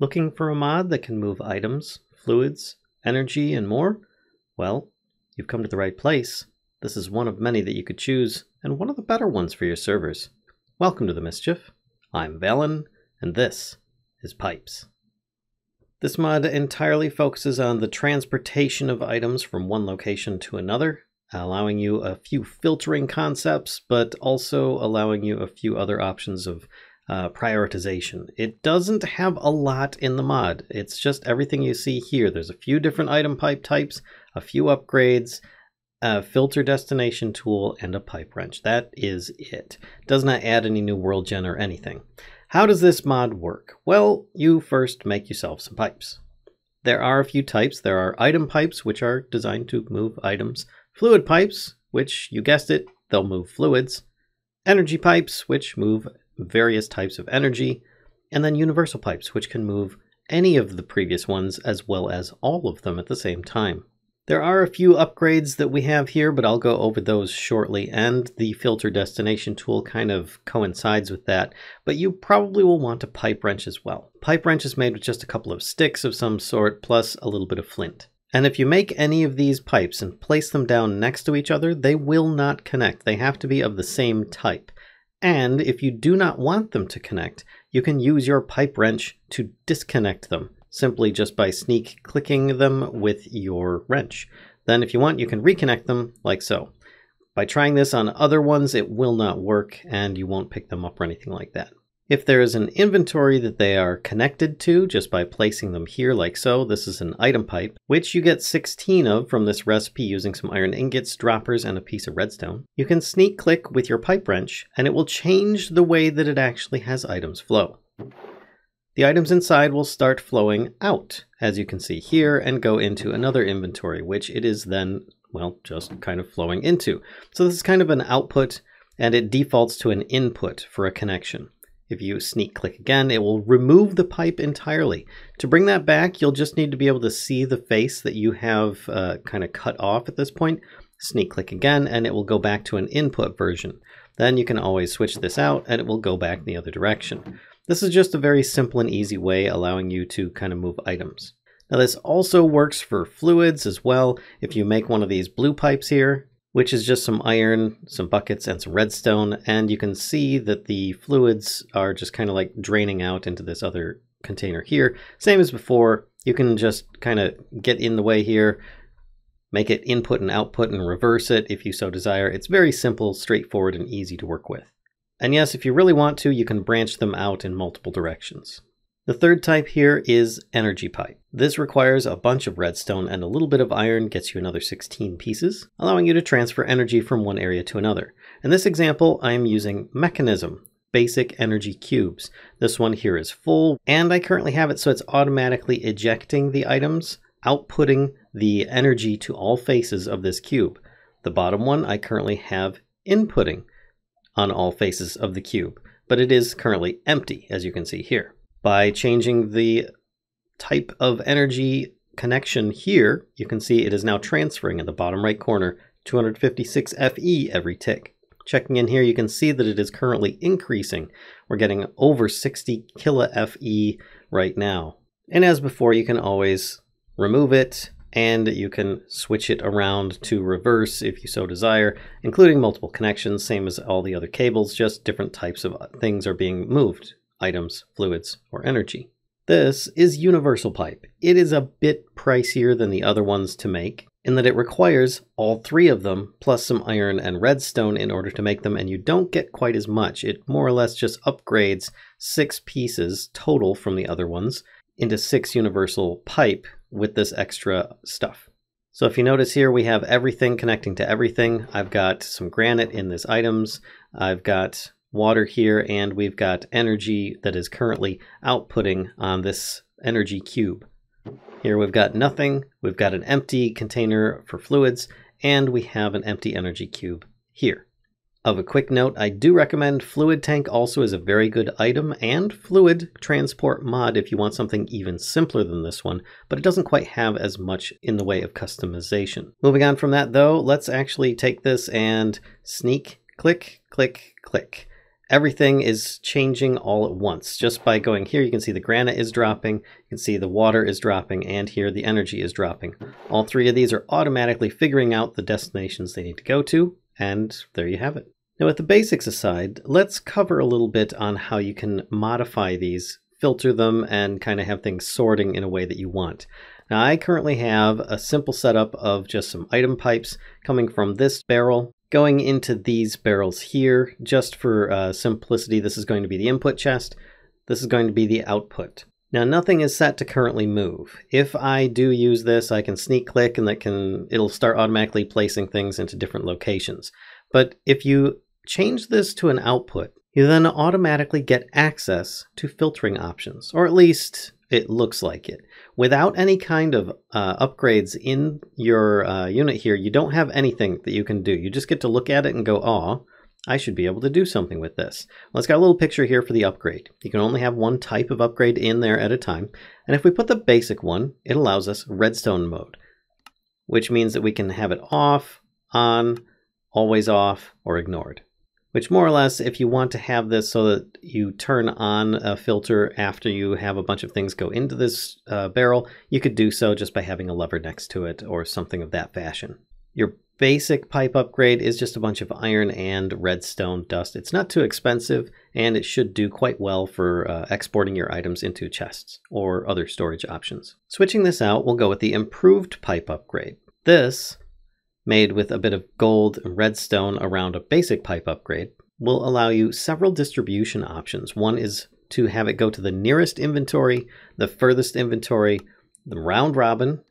Looking for a mod that can move items, fluids, energy, and more? Well, you've come to the right place. This is one of many that you could choose, and one of the better ones for your servers. Welcome to the Mischief. I'm Vallen, and this is Pipez. This mod entirely focuses on the transportation of items from one location to another, allowing you a few filtering concepts, but also allowing you a few other options of uh, prioritization. It doesn't have a lot in the mod. It's just everything you see here. There's a few different item pipe types, a few upgrades, a filter destination tool, and a pipe wrench. That is it. Does not add any new world gen or anything. How does this mod work? Well, you first make yourself some pipes. There are a few types. There are item pipes, which are designed to move items. Fluid pipes, which, you guessed it, they'll move fluids. Energy pipes, which move various types of energy, and then universal pipes, which can move any of the previous ones as well as all of them at the same time. There are a few upgrades that we have here, but I'll go over those shortly, and the filter destination tool kind of coincides with that, but you probably will want a pipe wrench as well. Pipe wrench is made with just a couple of sticks of some sort, plus a little bit of flint. And if you make any of these pipes and place them down next to each other, they will not connect. They have to be of the same type. And if you do not want them to connect, you can use your pipe wrench to disconnect them, simply just by sneak clicking them with your wrench. Then if you want, you can reconnect them like so. By trying this on other ones, it will not work and you won't pick them up or anything like that. If there is an inventory that they are connected to just by placing them here like so, this is an item pipe, which you get 16 of from this recipe using some iron ingots, droppers, and a piece of redstone. You can sneak click with your pipe wrench and it will change the way that it actually has items flow. The items inside will start flowing out, as you can see here, and go into another inventory, which it is then, well, just kind of flowing into. So this is kind of an output, and it defaults to an input for a connection. If you sneak click again, it will remove the pipe entirely. To bring that back, you'll just need to be able to see the face that you have uh, kind of cut off at this point. Sneak click again, and it will go back to an input version. Then you can always switch this out, and it will go back in the other direction. This is just a very simple and easy way allowing you to kind of move items. Now this also works for fluids as well. If you make one of these blue pipes here, which is just some iron, some buckets, and some redstone. And you can see that the fluids are just kind of like draining out into this other container here. Same as before, you can just kind of get in the way here, make it input and output and reverse it if you so desire. It's very simple, straightforward, and easy to work with. And yes, if you really want to, you can branch them out in multiple directions. The third type here is energy pipe. This requires a bunch of redstone and a little bit of iron gets you another 16 pieces, allowing you to transfer energy from one area to another. In this example, I am using Mekanism, basic energy cubes. This one here is full, and I currently have it so it's automatically ejecting the items, outputting the energy to all faces of this cube. The bottom one I currently have inputting on all faces of the cube, but it is currently empty, as you can see here by changing the type of energy connection here, you can see it is now transferring in the bottom right corner 256 FE every tick. Checking in here, you can see that it is currently increasing. We're getting over 60 kilo FE right now. And as before, you can always remove it and you can switch it around to reverse if you so desire, including multiple connections, same as all the other cables, just different types of things are being moved items, fluids, or energy. This is universal pipe. It is a bit pricier than the other ones to make in that it requires all three of them plus some iron and redstone in order to make them and you don't get quite as much. It more or less just upgrades six pieces total from the other ones into six universal pipe with this extra stuff. So if you notice here, we have everything connecting to everything. I've got some granite in this items. I've got water here, and we've got energy that is currently outputting on this energy cube. Here we've got nothing, we've got an empty container for fluids, and we have an empty energy cube here. Of a quick note, I do recommend Fluid Tank also is a very good item and fluid transport mod if you want something even simpler than this one, but it doesn't quite have as much in the way of customization. Moving on from that though, let's actually take this and sneak, click, click, click everything is changing all at once. Just by going here, you can see the granite is dropping, you can see the water is dropping, and here the energy is dropping. All three of these are automatically figuring out the destinations they need to go to, and there you have it. Now with the basics aside, let's cover a little bit on how you can modify these, filter them, and kind of have things sorting in a way that you want. Now I currently have a simple setup of just some item pipes coming from this barrel going into these barrels here. Just for uh, simplicity, this is going to be the input chest. This is going to be the output. Now nothing is set to currently move. If I do use this, I can sneak click and that can it'll start automatically placing things into different locations. But if you change this to an output, you then automatically get access to filtering options, or at least it looks like it. Without any kind of uh, upgrades in your uh, unit here, you don't have anything that you can do. You just get to look at it and go, "Oh, I should be able to do something with this. Well, it's got a little picture here for the upgrade. You can only have one type of upgrade in there at a time. And if we put the basic one, it allows us redstone mode, which means that we can have it off, on, always off, or ignored which more or less, if you want to have this so that you turn on a filter after you have a bunch of things go into this uh, barrel, you could do so just by having a lever next to it or something of that fashion. Your basic pipe upgrade is just a bunch of iron and redstone dust. It's not too expensive and it should do quite well for uh, exporting your items into chests or other storage options. Switching this out, we'll go with the improved pipe upgrade. This made with a bit of gold and redstone around a basic pipe upgrade, will allow you several distribution options. One is to have it go to the nearest inventory, the furthest inventory, the round robin,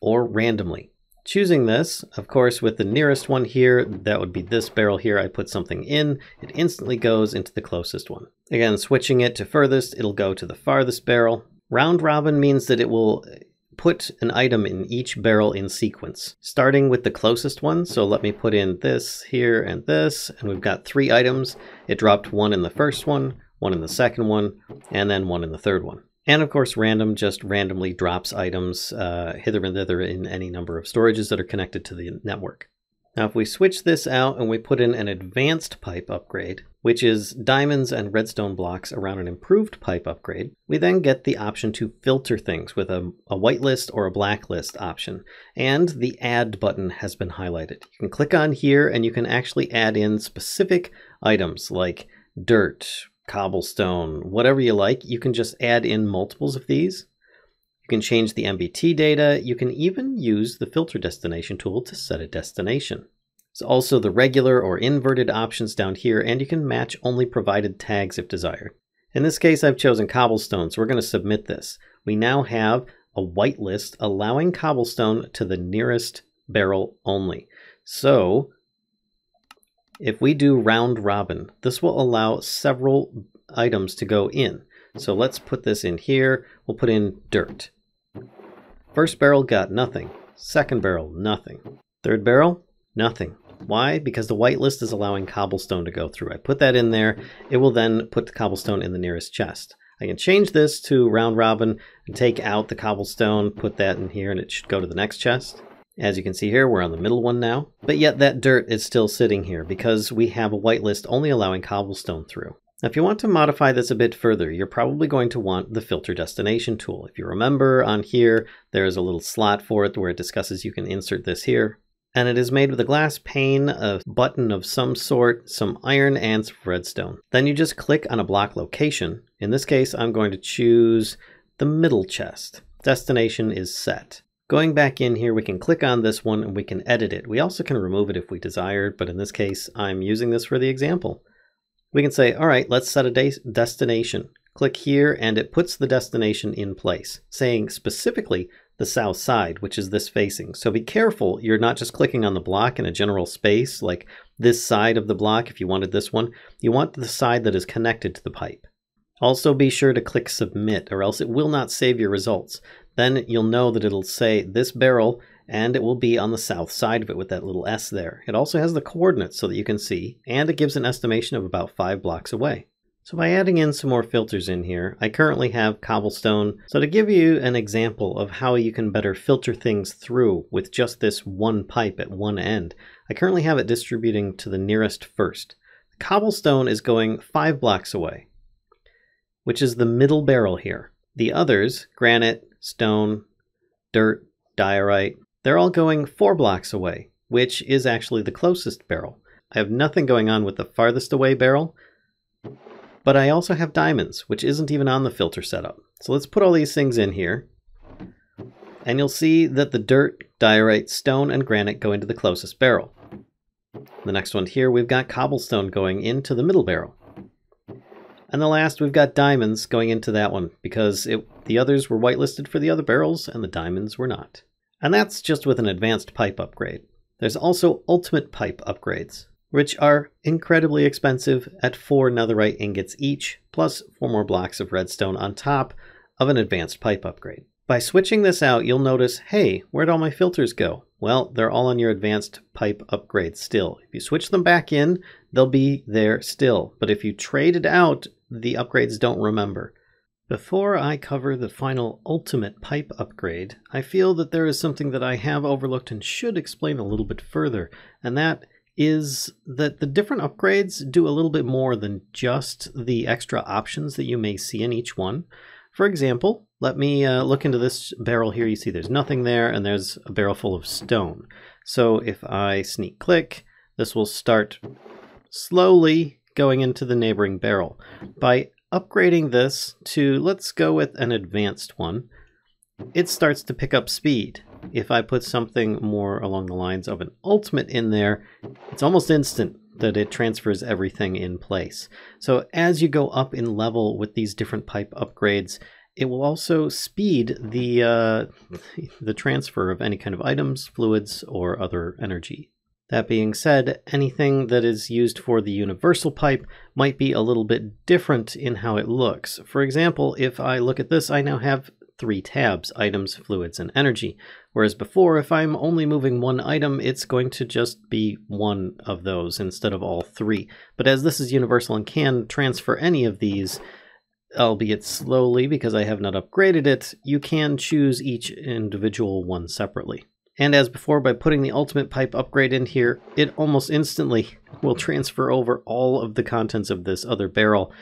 or randomly. Choosing this, of course, with the nearest one here, that would be this barrel here, I put something in, it instantly goes into the closest one. Again, switching it to furthest, it'll go to the farthest barrel. Round robin means that it will put an item in each barrel in sequence, starting with the closest one. So let me put in this here and this, and we've got three items. It dropped one in the first one, one in the second one, and then one in the third one. And of course, random just randomly drops items uh, hither and thither in any number of storages that are connected to the network. Now if we switch this out and we put in an advanced pipe upgrade, which is diamonds and redstone blocks around an improved pipe upgrade, we then get the option to filter things with a, a whitelist or a blacklist option. And the add button has been highlighted. You can click on here and you can actually add in specific items like dirt, cobblestone, whatever you like. You can just add in multiples of these you can change the NBT data. You can even use the filter destination tool to set a destination. There's also the regular or inverted options down here, and you can match only provided tags if desired. In this case, I've chosen cobblestone, so we're going to submit this. We now have a whitelist allowing cobblestone to the nearest barrel only. So if we do round robin, this will allow several items to go in. So let's put this in here. We'll put in dirt. First barrel got nothing. Second barrel, nothing. Third barrel, nothing. Why? Because the whitelist is allowing cobblestone to go through. I put that in there. It will then put the cobblestone in the nearest chest. I can change this to round robin and take out the cobblestone, put that in here, and it should go to the next chest. As you can see here, we're on the middle one now. But yet that dirt is still sitting here because we have a whitelist only allowing cobblestone through. Now, if you want to modify this a bit further, you're probably going to want the filter destination tool. If you remember on here, there's a little slot for it where it discusses you can insert this here. And it is made with a glass pane, a button of some sort, some iron, and some redstone. Then you just click on a block location. In this case, I'm going to choose the middle chest. Destination is set. Going back in here, we can click on this one and we can edit it. We also can remove it if we desire, but in this case, I'm using this for the example we can say, all right, let's set a destination. Click here and it puts the destination in place, saying specifically the south side, which is this facing. So be careful, you're not just clicking on the block in a general space, like this side of the block if you wanted this one. You want the side that is connected to the pipe. Also be sure to click submit or else it will not save your results. Then you'll know that it'll say this barrel and it will be on the south side of it with that little S there. It also has the coordinates so that you can see, and it gives an estimation of about five blocks away. So by adding in some more filters in here, I currently have cobblestone. So to give you an example of how you can better filter things through with just this one pipe at one end, I currently have it distributing to the nearest first. The cobblestone is going five blocks away, which is the middle barrel here. The others, granite, stone, dirt, diorite, they're all going four blocks away, which is actually the closest barrel. I have nothing going on with the farthest away barrel, but I also have diamonds, which isn't even on the filter setup. So let's put all these things in here. And you'll see that the dirt, diorite, stone, and granite go into the closest barrel. The next one here, we've got cobblestone going into the middle barrel. And the last, we've got diamonds going into that one, because it, the others were whitelisted for the other barrels, and the diamonds were not. And that's just with an advanced pipe upgrade. There's also ultimate pipe upgrades, which are incredibly expensive at 4 netherite ingots each, plus 4 more blocks of redstone on top of an advanced pipe upgrade. By switching this out, you'll notice, hey, where'd all my filters go? Well, they're all on your advanced pipe upgrade still. If you switch them back in, they'll be there still. But if you trade it out, the upgrades don't remember. Before I cover the final ultimate pipe upgrade, I feel that there is something that I have overlooked and should explain a little bit further, and that is that the different upgrades do a little bit more than just the extra options that you may see in each one. For example, let me uh, look into this barrel here. You see there's nothing there, and there's a barrel full of stone. So if I sneak click, this will start slowly going into the neighboring barrel. By upgrading this to, let's go with an advanced one, it starts to pick up speed. If I put something more along the lines of an ultimate in there, it's almost instant that it transfers everything in place. So as you go up in level with these different pipe upgrades, it will also speed the uh, the transfer of any kind of items, fluids, or other energy. That being said, anything that is used for the universal pipe might be a little bit different in how it looks. For example, if I look at this, I now have three tabs, items, fluids, and energy. Whereas before, if I'm only moving one item, it's going to just be one of those instead of all three. But as this is universal and can transfer any of these, albeit slowly because I have not upgraded it, you can choose each individual one separately. And as before, by putting the ultimate pipe upgrade in here, it almost instantly will transfer over all of the contents of this other barrel,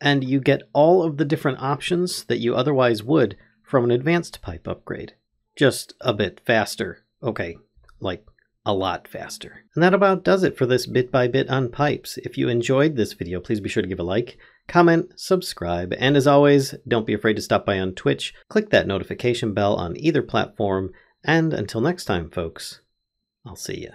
and you get all of the different options that you otherwise would from an advanced pipe upgrade. Just a bit faster. Okay, like a lot faster. And that about does it for this bit by bit on Pipez. If you enjoyed this video, please be sure to give a like, comment, subscribe, and as always, don't be afraid to stop by on Twitch, click that notification bell on either platform, and until next time, folks, I'll see ya.